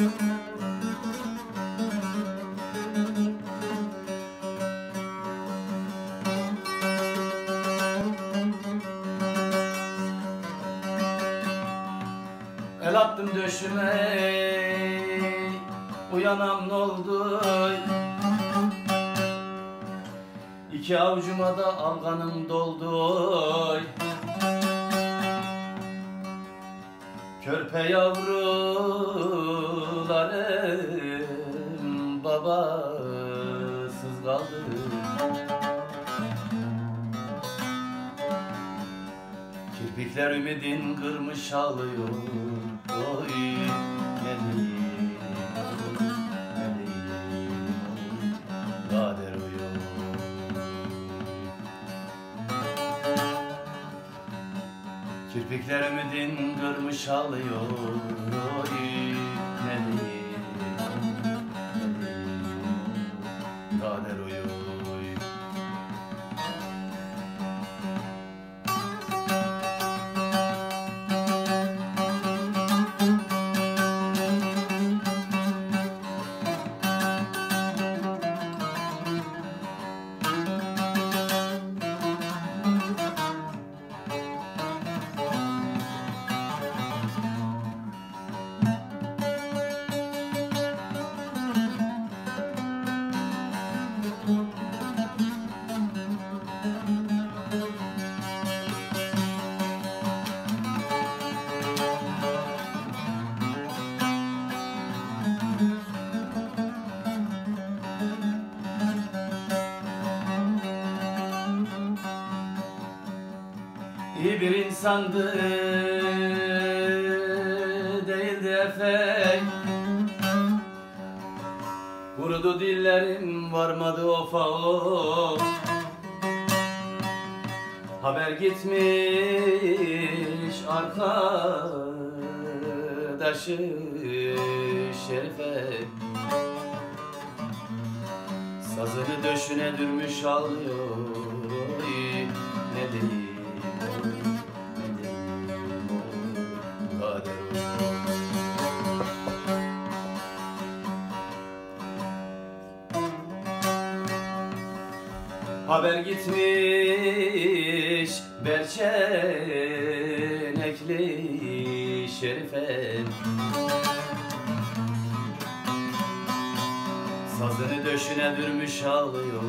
El attım döşüme Uyanam ne oldu? İki avucuma da alganım doldu. Körpe yavrularım babasız kaldı. Kirpikler ümidin kırmış ağlıyor. Oy meleğim Kirpikler ümidin kırmış ağlıyor. Oy meleğim İyi bir insandı değildi efek Kurudu dillerim varmadı ofa o Haber gitmiş arkadaşı Şerife. Sazını döşüne dürmüş ağlıyor Haber gitmiş Berçenekli Şerife. Sazını döşüne dürmüş ağlıyor